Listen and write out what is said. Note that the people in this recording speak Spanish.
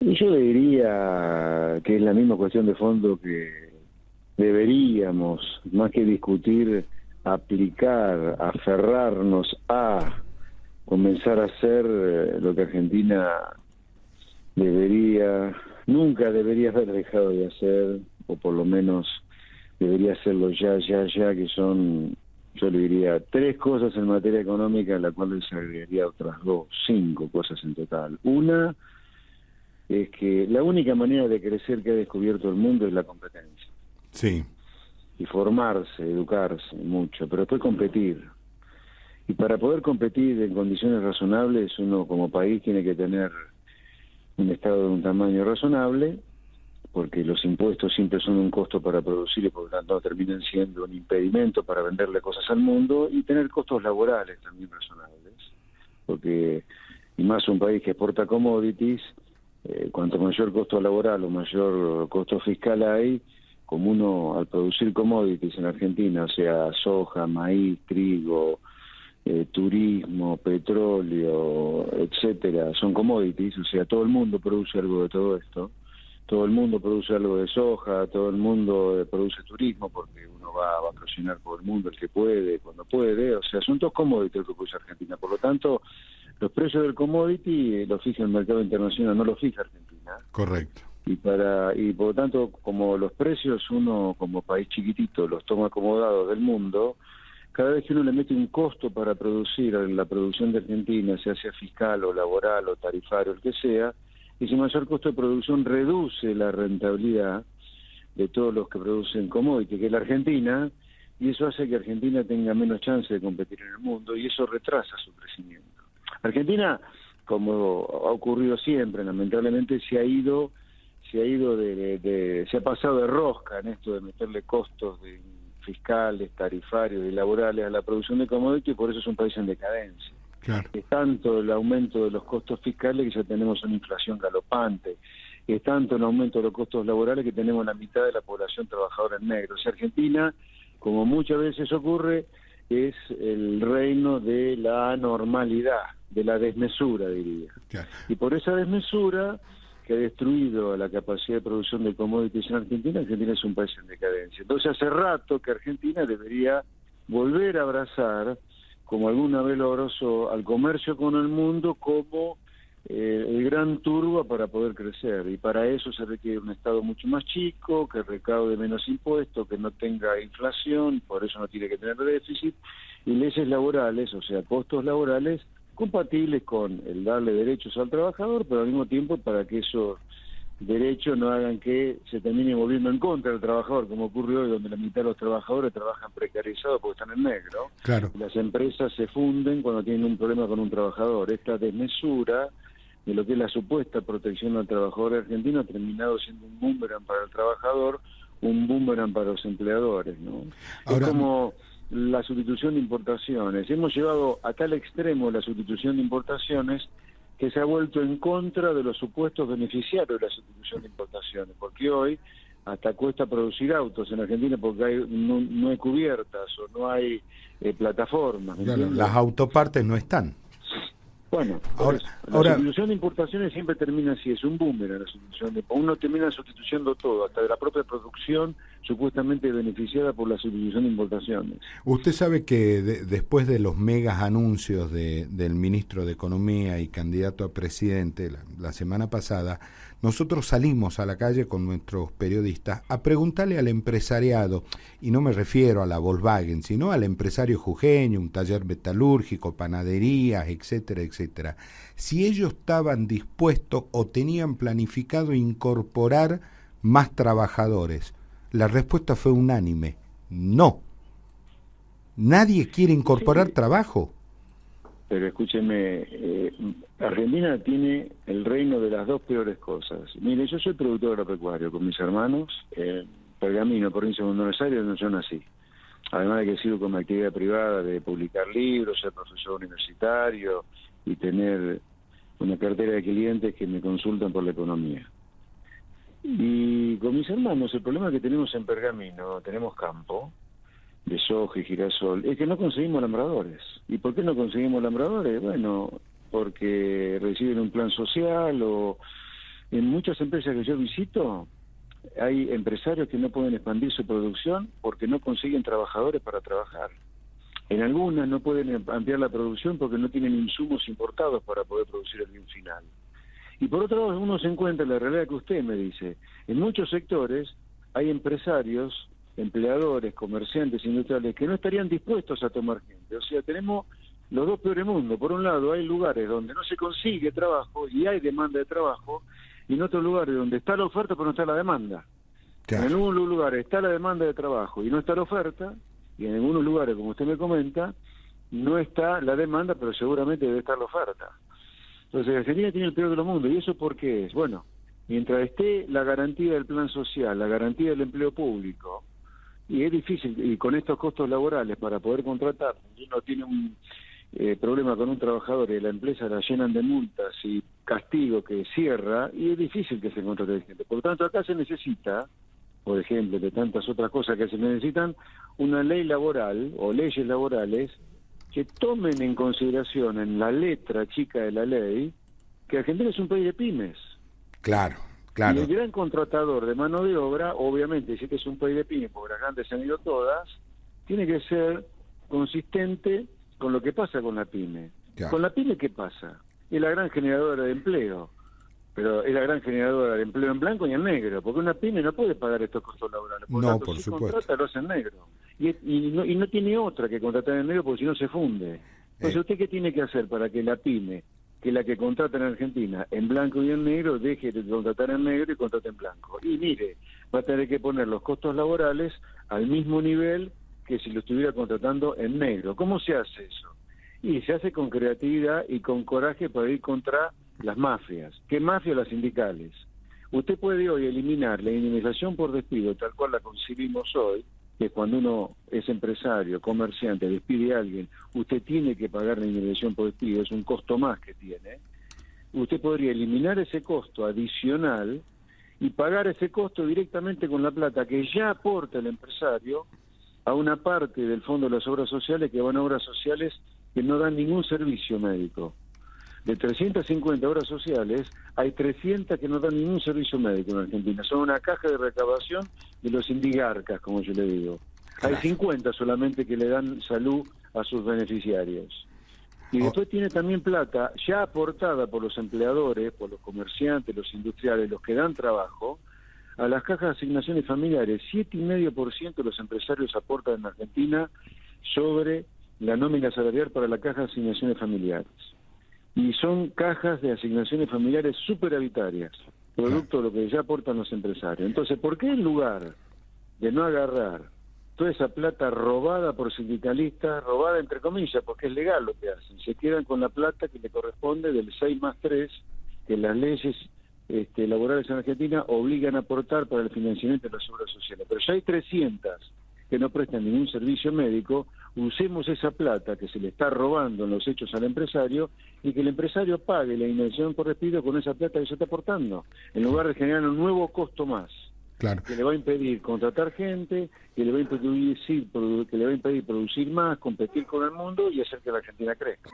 Y yo le diría que es la misma cuestión de fondo que deberíamos, más que discutir, aplicar, aferrarnos a comenzar a hacer eh, lo que Argentina debería, nunca debería haber dejado de hacer, o por lo menos debería hacerlo ya, ya, ya, que son, yo le diría, tres cosas en materia económica, a la cual se agregaría otras dos, cinco cosas en total. Una, es que la única manera de crecer que ha descubierto el mundo es la competencia. Sí. Y formarse, educarse mucho, pero después competir. Y para poder competir en condiciones razonables, uno como país tiene que tener un Estado de un tamaño razonable, porque los impuestos siempre son un costo para producir y por lo tanto terminan siendo un impedimento para venderle cosas al mundo, y tener costos laborales también razonables, porque, y más un país que exporta commodities, eh, cuanto mayor costo laboral o mayor costo fiscal hay, como uno al producir commodities en Argentina, o sea, soja, maíz, trigo, eh, turismo, petróleo, etcétera, son commodities, o sea, todo el mundo produce algo de todo esto. Todo el mundo produce algo de soja, todo el mundo eh, produce turismo porque uno va a vacacionar por el mundo el que puede, cuando puede, o sea, son todos commodities que produce Argentina. Por lo tanto, los precios del commodity eh, los fija el mercado internacional, no los fija Argentina. Correcto. Y para y por lo tanto, como los precios uno como país chiquitito los toma acomodados del mundo, cada vez que uno le mete un costo para producir la producción de Argentina, sea sea fiscal o laboral o tarifario, el que sea, ese mayor costo de producción reduce la rentabilidad de todos los que producen commodity, que es la Argentina, y eso hace que Argentina tenga menos chance de competir en el mundo y eso retrasa su crecimiento. Argentina, como ha ocurrido siempre, lamentablemente se ha ido, se ha ido de, se ha pasado de rosca en esto de meterle costos de fiscales, tarifarios y laborales a la producción de commodities y por eso es un país en decadencia. Es tanto el aumento de los costos fiscales que ya tenemos una inflación galopante. Es tanto el aumento de los costos laborales que tenemos la mitad de la población trabajadora en negro. O Argentina, como muchas veces ocurre, es el reino de la normalidad, de la desmesura, diría. Y por esa desmesura que ha destruido la capacidad de producción de commodities en Argentina, Argentina es un país en decadencia. Entonces hace rato que Argentina debería volver a abrazar, como alguna vez lo abrazó, al comercio con el mundo como eh, el gran turba para poder crecer y para eso se requiere un Estado mucho más chico, que recaude menos impuestos, que no tenga inflación, por eso no tiene que tener déficit, y leyes laborales, o sea, costos laborales compatibles con el darle derechos al trabajador, pero al mismo tiempo para que esos derechos no hagan que se termine volviendo en contra del trabajador, como ocurrió hoy, donde la mitad de los trabajadores trabajan precarizados porque están en negro. Claro. Las empresas se funden cuando tienen un problema con un trabajador. Esta desmesura de lo que es la supuesta protección al trabajador argentino ha terminado siendo un boomerang para el trabajador, un boomerang para los empleadores, ¿no? es como la sustitución de importaciones. Hemos llevado a tal extremo la sustitución de importaciones que se ha vuelto en contra de los supuestos beneficiarios de la sustitución de importaciones, porque hoy hasta cuesta producir autos en Argentina porque hay, no, hay cubiertas o no hay eh, plataformas. las autopartes no están. Bueno, ahora, la sustitución de importaciones siempre termina así, es un boomerang la sustitución de uno termina sustituyendo todo, hasta de la propia producción supuestamente beneficiada por la sustitución de importaciones. Usted sabe que después de los megas anuncios de, del ministro de Economía y candidato a presidente la semana pasada, nosotros salimos a la calle con nuestros periodistas a preguntarle al empresariado, y no me refiero a la Volkswagen, sino al empresario jujeño, un taller metalúrgico, panaderías, etcétera, etcétera, si ellos estaban dispuestos o tenían planificado incorporar más trabajadores. La respuesta fue unánime, no. Nadie quiere incorporar trabajo. Pero escúcheme, eh, Argentina tiene el reino de las dos peores cosas. Mire, yo soy productor agropecuario con mis hermanos, en Pergamino, provincia de Buenos Aires, donde yo nací. Además de que he sido con mi actividad privada de publicar libros, ser profesor universitario y tener una cartera de clientes que me consultan por la economía. Y con mis hermanos, el problema que tenemos en Pergamino, tenemos campo, de soja y girasol, es que no conseguimos lambradores. ¿Y por qué no conseguimos lambradores? Bueno, porque reciben un plan social o en muchas empresas que yo visito, hay empresarios que no pueden expandir su producción porque no consiguen trabajadores para trabajar. En algunas no pueden ampliar la producción porque no tienen insumos importados para poder producir el bien final. Y por otro lado, uno se encuentra en la realidad que usted me dice. En muchos sectores hay empresarios, empleadores, comerciantes industriales que no estarían dispuestos a tomar gente. O sea, tenemos los dos peores mundos. Por un lado, hay lugares donde no se consigue trabajo y hay demanda de trabajo, y en otros lugares donde está la oferta pero no está la demanda. En algunos lugares está la demanda de trabajo y no está la oferta, y en algunos lugares, como usted me comenta, no está la demanda, pero seguramente debe estar la oferta. Entonces, Argentina tiene el peor de los mundos. ¿Y eso por qué es? Bueno, mientras esté la garantía del plan social, la garantía del empleo público, y es difícil, y con estos costos laborales para poder contratar, uno tiene un eh, problema con un trabajador y la empresa la llenan de multas y castigo que cierra, y es difícil que se contrate gente. Por lo tanto, acá se necesita, por ejemplo, de tantas otras cosas que se necesitan, una ley laboral o leyes laborales que tomen en consideración en la letra chica de la ley que Argentina es un país de pymes. Claro, claro. Y el gran contratador de mano de obra, obviamente, si que es un país de pymes, porque las grandes se han ido todas, tiene que ser consistente con lo que pasa con la pyme. Con la pyme, ¿qué pasa? Es la gran generadora de empleo, pero es la gran generadora de empleo en blanco y en negro, porque una pyme no puede pagar estos costos laborales. Por no, por supuesto. Contrata, lo hace en negro y, no, y no tiene otra que contratar en negro porque si no se funde. Entonces, eh. ¿usted qué tiene que hacer para que la pyme, que la que contrata en Argentina, en blanco y en negro, deje de contratar en negro y contrate en blanco? Y mire, va a tener que poner los costos laborales al mismo nivel que si lo estuviera contratando en negro. ¿Cómo se hace eso? Y se hace con creatividad y con coraje para ir contra las mafias. ¿Qué mafias? Las sindicales. Usted puede hoy eliminar la indemnización por despido tal cual la concibimos hoy, que cuando uno es empresario, comerciante, despide a alguien, usted tiene que pagar la indemnización por despido, es un costo más que tiene, usted podría eliminar ese costo adicional y pagar ese costo directamente con la plata que ya aporta el empresario a una parte del Fondo de las Obras Sociales que van a obras sociales que no dan ningún servicio médico de 350 horas sociales, hay 300 que no dan ningún servicio médico en Argentina. Son una caja de recabación de los indigarcas, como yo le digo. Hay 50 solamente que le dan salud a sus beneficiarios. Y oh. después tiene también plata ya aportada por los empleadores, por los comerciantes, los industriales, los que dan trabajo, a las cajas de asignaciones familiares. 7,5% de los empresarios aportan en Argentina sobre la nómina salarial para la caja de asignaciones familiares y son cajas de asignaciones familiares superavitarias, producto de lo que ya aportan los empresarios. Entonces, ¿por qué en lugar de no agarrar toda esa plata robada por sindicalistas, robada entre comillas, porque es legal lo que hacen, se quedan con la plata que le corresponde del 6 más 3 que las leyes este, laborales en Argentina obligan a aportar para el financiamiento de las obras sociales. Pero ya hay 300 que no prestan ningún servicio médico, usemos esa plata que se le está robando en los hechos al empresario y que el empresario pague la inversión por despido con esa plata que se está aportando, en lugar de generar un nuevo costo más. Claro. que le va a impedir contratar gente, que le va a impedir, que le va a impedir producir más, competir con el mundo y hacer que la Argentina crezca.